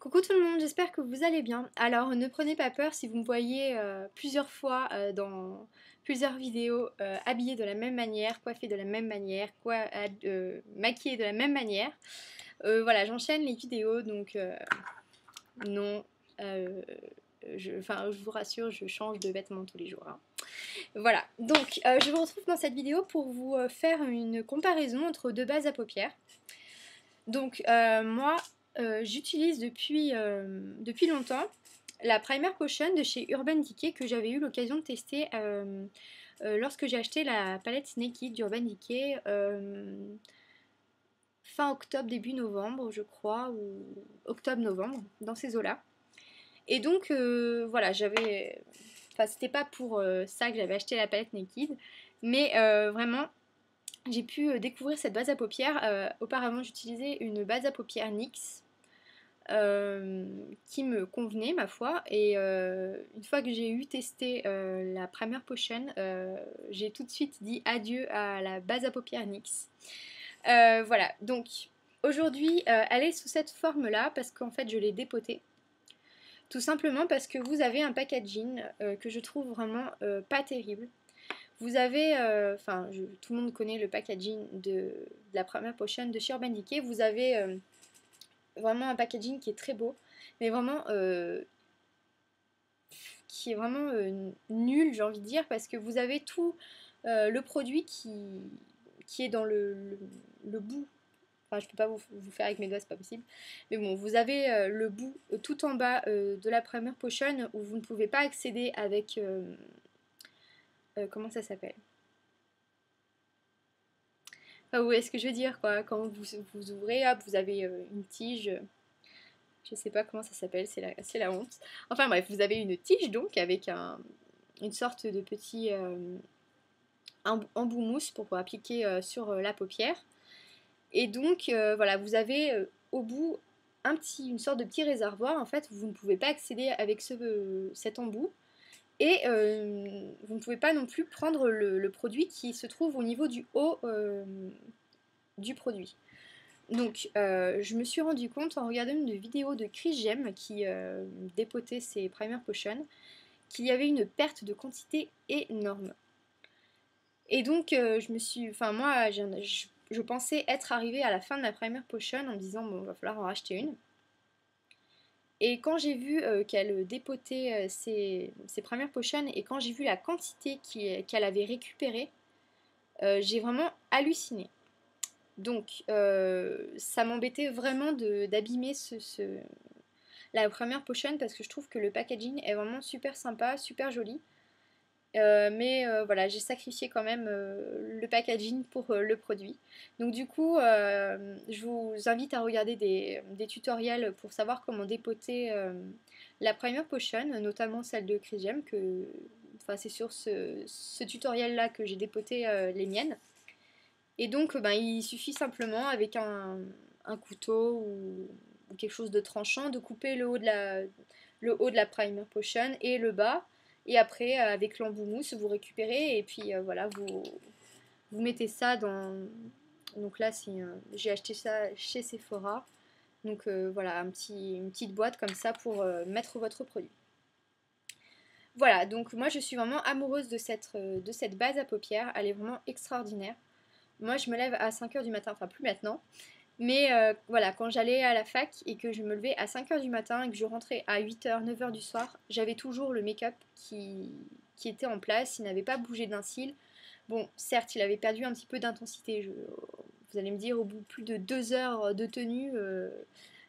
Coucou tout le monde, j'espère que vous allez bien. Alors ne prenez pas peur si vous me voyez euh, plusieurs fois euh, dans plusieurs vidéos euh, habillée de la même manière, coiffée de la même manière, quoi, maquillée de la même manière. voilà, j'enchaîne les vidéos, donc non, je, enfin, je vous rassure, je change de vêtements tous les jours. Hein. Voilà, donc je vous retrouve dans cette vidéo pour vous faire une comparaison entre deux bases à paupières. Donc moi, euh, j'utilise depuis, euh, depuis longtemps la Primer Potion de chez Urban Decay que j'avais eu l'occasion de tester euh, lorsque j'ai acheté la palette Naked d'Urban Decay fin octobre, début novembre, je crois, ou octobre-novembre, dans ces eaux-là. Et donc, voilà, j'avais. Enfin, c'était pas pour ça que j'avais acheté la palette Naked, mais vraiment, j'ai pu découvrir cette base à paupières. auparavant, j'utilisais une base à paupières NYX qui me convenait ma foi. Et euh, une fois que j'ai eu testé euh, la Primer Potion j'ai tout de suite dit adieu à la base à paupières NYX. Voilà. Donc aujourd'hui elle est sous cette forme là parce qu'en fait je l'ai dépotée. Tout simplement parce que vous avez un packaging que je trouve vraiment pas terrible. Vous avez, enfin, tout le monde connaît le packaging de, la Primer Potion de Urban. Vous avez Vraiment un packaging qui est très beau, mais vraiment euh, qui est vraiment euh, nul, j'ai envie de dire, parce que vous avez tout euh, le produit qui, qui est dans le, le, bout. Enfin, je peux pas vous, vous, faire avec mes doigts, c'est pas possible. Mais bon, vous avez le bout tout en bas de la Premier Potion où vous ne pouvez pas accéder avec. comment ça s'appelle? Enfin, est-ce que je veux dire quoi Quand vous, vous ouvrez, hop, vous avez euh, une tige. Je sais pas comment ça s'appelle, c'est la, honte. Enfin bref, vous avez une tige donc avec un, une sorte de petit euh, embout mousse pour pouvoir appliquer euh, sur la paupière. Et donc voilà, vous avez au bout un petit, une sorte de petit réservoir. En fait, vous ne pouvez pas accéder avec ce, cet embout. Et euh, vous ne pouvez pas non plus prendre le, produit qui se trouve au niveau du haut euh, du produit. Donc euh, je me suis rendu compte en regardant une vidéo de Chris Gem qui dépotait ses Primer Potion qu'il y avait une perte de quantité énorme. Et donc je me suis, enfin moi je, pensais être arrivée à la fin de la Primer Potion en me disant bon va falloir en racheter une. Et quand j'ai vu euh, qu'elle dépotait euh, ses, premières potions et quand j'ai vu la quantité qu'elle avait récupérée, euh, j'ai vraiment halluciné. Donc ça m'embêtait vraiment d'abîmer la première potion parce que je trouve que le packaging est vraiment super sympa, super joli. Euh, mais euh, voilà, j'ai sacrifié quand même euh, le packaging pour le produit. Donc du coup, je vous invite à regarder des, tutoriels pour savoir comment dépoter la Primer Potion, notamment celle de Chris que enfin, c'est sur ce, tutoriel-là que j'ai dépoté les miennes. Et donc, ben, il suffit simplement avec un, couteau ou, quelque chose de tranchant de couper le haut de la, le haut de la Primer Potion et le bas et après, euh, avec l'embout mousse, vous récupérez et puis euh, voilà, vous, vous mettez ça dans. Donc là, j'ai acheté ça chez Sephora. Donc euh, voilà, un petit, une petite boîte comme ça pour mettre votre produit. Voilà, donc moi je suis vraiment amoureuse de cette, de cette base à paupières. Elle est vraiment extraordinaire. Moi je me lève à 5h du matin, enfin plus maintenant. Mais euh, voilà, quand j'allais à la fac et que je me levais à 5h du matin et que je rentrais à 8h, 9h du soir, j'avais toujours le make-up qui, était en place, il n'avait pas bougé d'un cil. Bon, certes, il avait perdu un petit peu d'intensité. Vous allez me dire, au bout de plus de 2 heures de tenue, euh,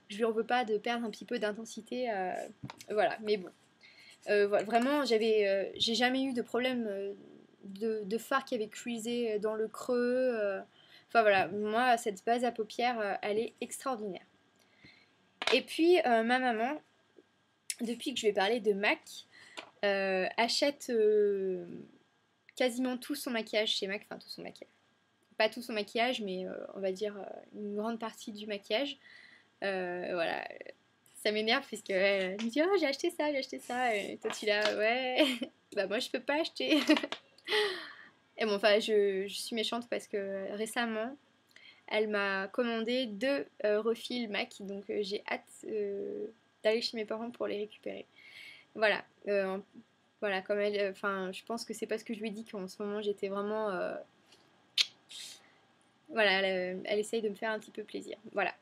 je lui en veux pas de perdre un petit peu d'intensité. Euh, voilà, mais bon. vraiment, j'avais, j'ai jamais eu de problème de, de phare qui avait cuisé dans le creux. Enfin voilà, moi, cette base à paupières, euh, elle est extraordinaire. Et puis, euh, ma maman, depuis que je vais parler de MAC, euh, achète quasiment tout son maquillage chez MAC, enfin tout son maquillage. Pas tout son maquillage, mais on va dire une grande partie du maquillage. voilà, ça m'énerve puisque elle me dit Oh, j'ai acheté ça, j'ai acheté ça. Et toi, tu l'as, ouais. bah, moi, je peux pas acheter. Et bon, enfin, je, suis méchante parce que récemment, elle m'a commandé deux refils MAC, donc j'ai hâte d'aller chez mes parents pour les récupérer. Voilà, voilà, comme elle, enfin, je pense que c'est parce que je lui ai dit qu'en ce moment j'étais vraiment voilà, elle, elle, essaye de me faire un petit peu plaisir. Voilà.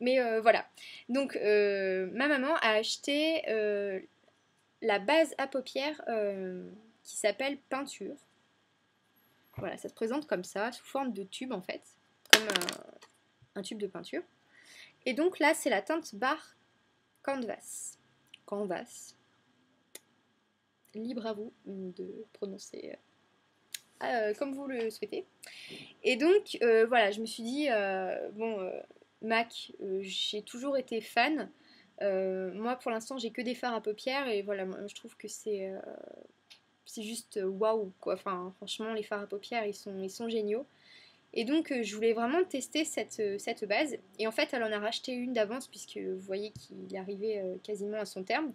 Mais euh, voilà. Donc, euh, ma maman a acheté euh, la base à paupières qui s'appelle peinture. Voilà, ça se présente comme ça, sous forme de tube en fait, comme un, tube de peinture. Et donc là, c'est la teinte Bar Canvas. Canvas. Libre à vous de prononcer comme vous le souhaitez. Et donc, voilà, je me suis dit, bon, MAC, euh, j'ai toujours été fan. Euh, moi, pour l'instant, j'ai que des fards à paupières et voilà, je trouve que c'est euh, c'est juste waouh quoi. Enfin, franchement, les fards à paupières, ils sont, géniaux. Et donc, je voulais vraiment tester cette, cette base. Et en fait, elle en a racheté une d'avance, puisque vous voyez qu'il arrivé quasiment à son terme.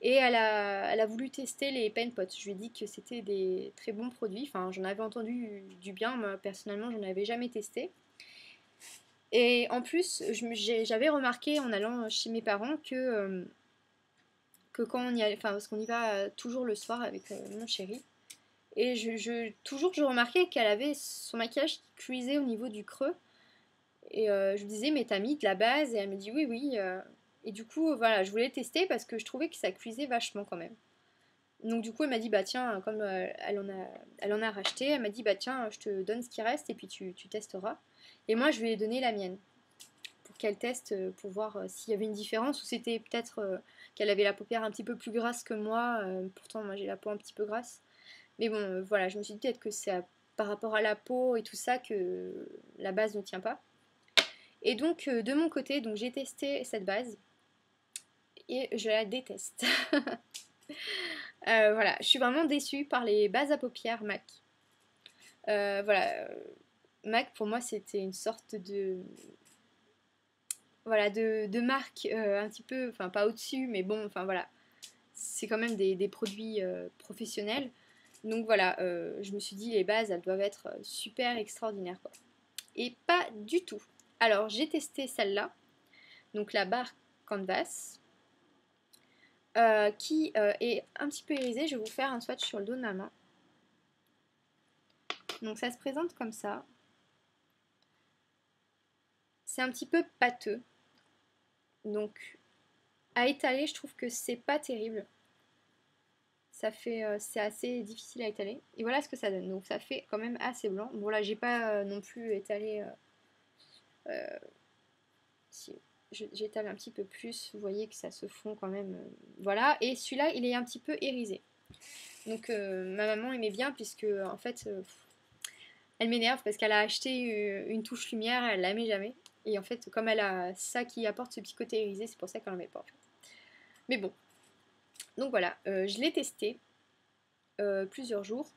Et elle a, voulu tester les Pen Pots. Je lui ai dit que c'était des très bons produits. Enfin, j'en avais entendu du bien. Moi, personnellement, j'en avais jamais testé. Et en plus, j'avais remarqué en allant chez mes parents que, euh, quand on y allait, enfin parce qu'on y va toujours le soir avec euh, mon chéri, et je, toujours je remarquais qu'elle avait son maquillage qui cuisait au niveau du creux. Et euh, je lui disais, mais t'as mis de la base? Et elle me dit, oui, oui. et du coup, voilà, je voulais tester parce que je trouvais que ça cuisait vachement quand même. Donc du coup, elle m'a dit, bah tiens, comme elle, en a, elle en a racheté, elle m'a dit, bah tiens, je te donne ce qui reste et puis tu, tu testeras. Et moi, je lui ai donné la mienne pour qu'elle teste, euh, pour voir euh, s'il y avait une différence ou c'était peut-être euh, qu'elle avait la paupière un petit peu plus grasse que moi. pourtant, moi, j'ai la peau un petit peu grasse. Mais bon, voilà, je me suis dit peut-être que c'est par rapport à la peau et tout ça que la base ne tient pas. Et donc, de mon côté, j'ai testé cette base et je la déteste. voilà, je suis vraiment déçue par les bases à paupières MAC. voilà, Mac, pour moi, c'était une sorte de. Voilà, de, marque euh, un petit peu, enfin pas au-dessus, mais bon, enfin voilà, c'est quand même des, produits euh, professionnels. Donc voilà, euh, je me suis dit, les bases, elles doivent être super extraordinaires. Et pas du tout. Alors, j'ai testé celle-là, donc la barre Canvas, qui est un petit peu irisée. Je vais vous faire un swatch sur le dos de ma main. Donc ça se présente comme ça. C'est un petit peu pâteux. Donc à étaler, je trouve que c'est pas terrible. Ça fait, euh, c'est assez difficile à étaler. Et voilà ce que ça donne. Donc ça fait quand même assez blanc. Bon là, j'ai pas euh, non plus étalé. Euh, si j'étale un petit peu plus, vous voyez que ça se fond quand même. voilà. Et celui-là, il est un petit peu irisé. Donc ma maman aimait bien puisque en fait, elle m'énerve parce qu'elle a acheté une touche lumière, elle la met jamais. Et en fait, comme elle a ça qui apporte ce petit côté irisé, c'est pour ça qu'elle n'en met pas. Mais bon. Donc voilà, euh, je l'ai testé euh, plusieurs jours.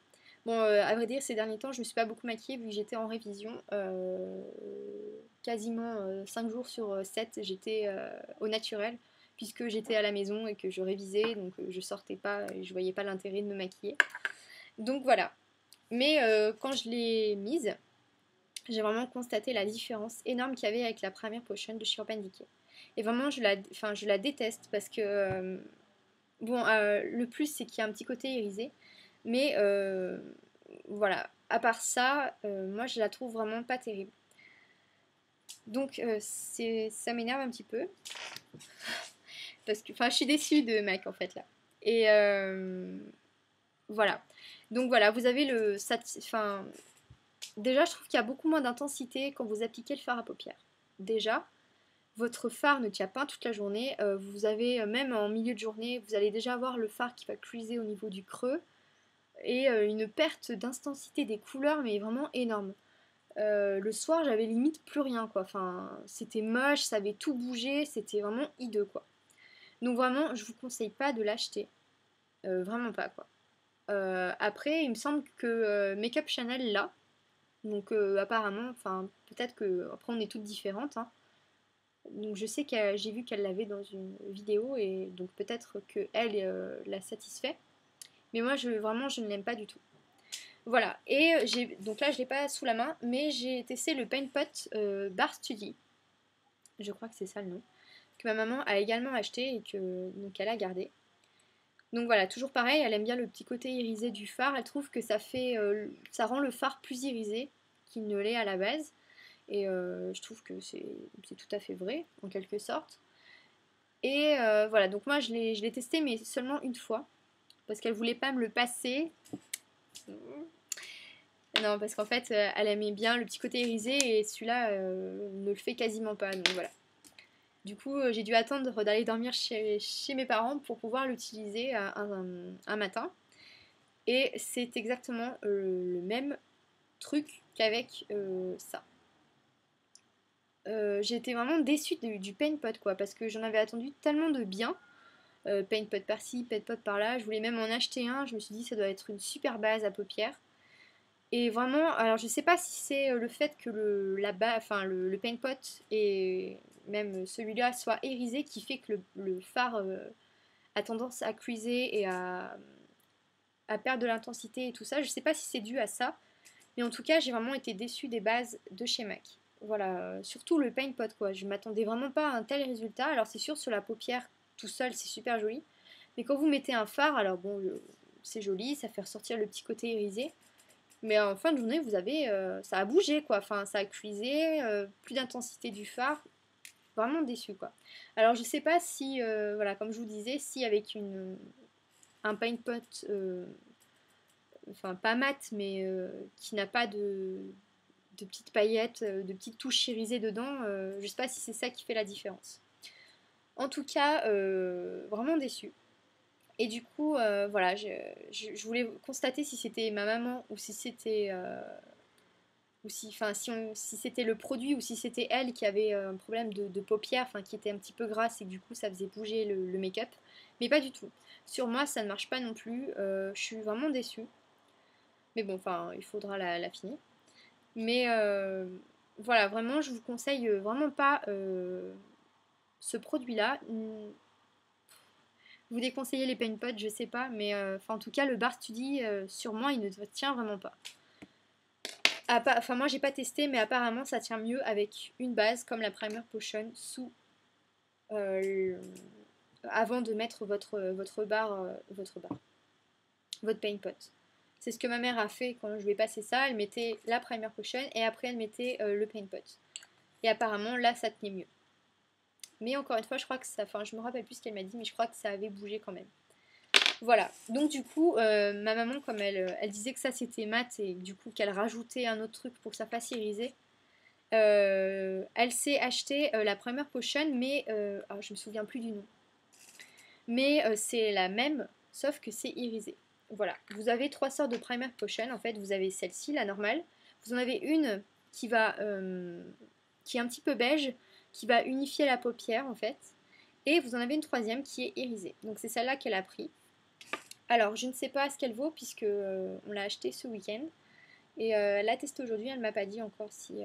Bon, euh, à vrai dire, ces derniers temps, je ne me suis pas beaucoup maquillée vu que j'étais en révision. quasiment 5 jours sur 7, j'étais au naturel puisque j'étais à la maison et que je révisais, donc je sortais pas et je voyais pas l'intérêt de me maquiller. Donc voilà. Mais quand je l'ai mise, j'ai vraiment constaté la différence énorme qu'il y avait avec la première potion de Urban Decay. Et vraiment, je la, enfin, je la déteste parce que, euh, bon, euh, le plus, c'est qu'il y a un petit côté irisé. Mais euh, voilà, à part ça, moi, je la trouve vraiment pas terrible. Donc, ça m'énerve un petit peu. Parce que, enfin, je suis déçue de Mac, en fait, là. Et voilà. Donc voilà, vous avez le... Enfin, Déjà, je trouve qu'il y a beaucoup moins d'intensité quand vous appliquez le fard à paupières. Déjà, votre fard ne tient pas toute la journée. Euh, vous avez, euh, même en milieu de journée, vous allez déjà avoir le fard qui va cruiser au niveau du creux. Et euh, une perte d'intensité des couleurs, mais vraiment énorme. le soir, j'avais limite plus rien, quoi. Enfin, c'était moche, ça avait tout bougé, c'était vraiment hideux, quoi. Donc vraiment, je vous conseille pas de l'acheter. vraiment pas, quoi. après, il me semble que Makeup Chanel, là, donc euh, apparemment, enfin peut-être que après on est toutes différentes. Hein. Donc je sais que j'ai vu qu'elle l'avait dans une vidéo et donc peut-être que elle euh, la satisfait. Mais moi je vraiment je ne l'aime pas du tout. Voilà, et j'ai donc là je l'ai pas sous la main, mais j'ai testé le Paint Pot Bar Study. Je crois que c'est ça le nom. Que ma maman a également acheté et que elle a gardé. Donc voilà, toujours pareil, elle aime bien le petit côté irisé du phare. Elle trouve que ça fait, ça rend le phare plus irisé qu'il ne l'est à la base. Et je trouve que c'est tout à fait vrai, en quelque sorte. Et voilà, donc moi je l'ai testé, mais seulement une fois. Parce qu'elle voulait pas me le passer. Non, parce qu'en fait, elle aimait bien le petit côté irisé et celui-là ne le fait quasiment pas. Donc voilà. Du coup, j'ai dû attendre d'aller dormir chez, mes parents pour pouvoir l'utiliser un, matin. Et c'est exactement le même truc qu'avec ça. Euh, été vraiment déçue du, paint pot quoi, parce que j'en avais attendu tellement de bien. Euh, paint pot par-ci, paint pot par-là. Je voulais même en acheter un. Je me suis dit ça doit être une super base à paupières. Et vraiment, alors je sais pas si c'est le fait que le, la enfin, le, paint pot et même celui-là soit irisé qui fait que le, phare euh, a tendance à cuiser et à, à perdre de l'intensité et tout ça. Je sais pas si c'est dû à ça. Mais en tout cas, j'ai vraiment été déçue des bases de chez MAC. Voilà, euh, surtout le paint pot quoi. Je m'attendais vraiment pas à un tel résultat. Alors c'est sûr sur la paupière tout seul c'est super joli, mais quand vous mettez un phare, alors bon c'est joli, ça fait ressortir le petit côté irisé, mais en fin de journée vous avez, euh, ça a bougé quoi. Enfin ça a cuisé, euh, plus d'intensité du phare, vraiment déçu quoi. Alors je sais pas si, voilà comme je vous disais, si avec une un paint pot, enfin pas mat mais qui n'a pas de de petites paillettes, euh, de petites touches irisées dedans. Euh, je sais pas si c'est ça qui fait la différence. En tout cas, euh, vraiment déçu. Et du coup, voilà, je, voulais constater si c'était ma maman ou si c'était ou si, enfin, c'était le produit ou si c'était elle qui avait un problème de, paupières, enfin, qui était un petit peu grasse et du coup ça faisait bouger le, make-up. Mais pas du tout. Sur moi, ça ne marche pas non plus. je suis vraiment déçue. Mais bon, enfin, il faudra la, finir. Mais euh, voilà, vraiment, je vous conseille euh, vraiment pas euh, ce produit-là. Vous déconseillez les paint pots, je sais pas, mais en tout cas, le Bar Study, sur moi, il ne tient vraiment pas. Enfin, moi, j'ai pas testé, mais apparemment, ça tient mieux avec une base comme la Primer Potion sous. avant de mettre votre, votre bar, votre bar, votre paint pot. C'est ce que ma mère a fait quand je lui ai passé ça. Elle mettait la primer potion et après elle mettait euh, le paint pot. Et apparemment là ça tenait mieux. Mais encore une fois, je crois que ça. Enfin, je me rappelle plus ce qu'elle m'a dit, mais je crois que ça avait bougé quand même. Voilà. Donc du coup, euh, ma maman, comme elle, euh, elle disait que ça c'était mat et du coup qu'elle rajoutait un autre truc pour que ça fasse iriser, elle s'est acheté la primer potion, mais alors, je me souviens plus du nom. Mais c'est la même, sauf que c'est irisé. Voilà, vous avez trois sortes de primer potion. En fait, vous avez celle-ci, la normale. Vous en avez une qui va, euh, qui est un petit peu beige, qui va unifier la paupière en fait. Et vous en avez une troisième qui est irisée. Donc c'est celle-là qu'elle a pris. Alors je ne sais pas ce qu'elle vaut puisque euh, on l'a acheté ce week-end. Et euh, elle l'a testé aujourd'hui, elle ne m'a pas dit encore si,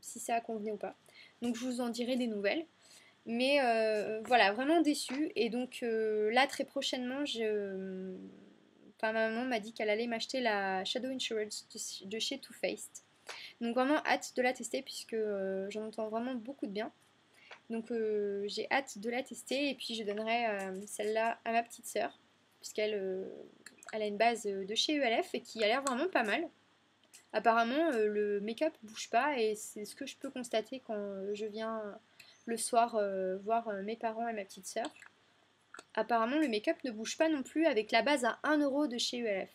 si ça a convenu ou pas. Donc je vous en dirai des nouvelles. Mais euh, voilà, vraiment déçue. Et donc euh, là, très prochainement, je... enfin, ma maman m'a dit qu'elle allait m'acheter la Shadow Insurance de, chez Too Faced. Donc vraiment hâte de la tester puisque euh, j'en entends vraiment beaucoup de bien. Donc j'ai hâte de la tester et puis je donnerai celle-là à ma petite sœur puisqu'elle elle a une base de chez ULF et qui a l'air vraiment pas mal. Apparemment le make-up bouge pas et c'est ce que je peux constater quand je viens le soir euh, voir euh, mes parents et ma petite sœur. Apparemment, le make-up ne bouge pas non plus avec la base à 1€ de chez ULF.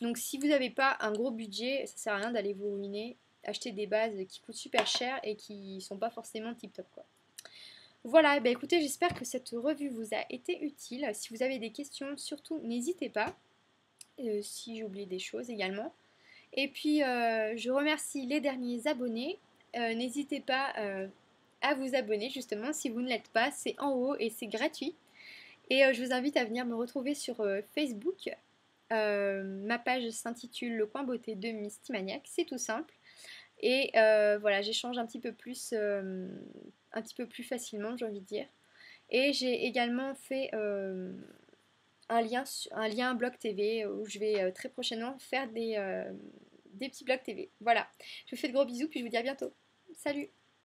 Donc si vous n'avez pas un gros budget, ça sert à rien d'aller vous ruiner, acheter des bases qui coûtent super cher et qui sont pas forcément tip top quoi. Voilà, bah écoutez, j'espère que cette revue vous a été utile. Si vous avez des questions, surtout n'hésitez pas. Euh, si j'ai oublié des choses également. Et puis je remercie les derniers abonnés. n'hésitez pas à vous abonner justement si vous ne l'êtes pas. C'est en haut et c'est gratuit. Et euh, je vous invite à venir me retrouver sur euh, Facebook. Euh, ma page s'intitule Le coin beauté de Mystimaniac, c'est tout simple. Et voilà, j'échange un petit peu plus, un petit peu plus facilement, j'ai envie de dire. Et j'ai également fait un, lien, un lien blog TV où je vais très prochainement faire des, des petits blogs TV. Voilà, je vous fais de gros bisous puis je vous dis à bientôt. Salut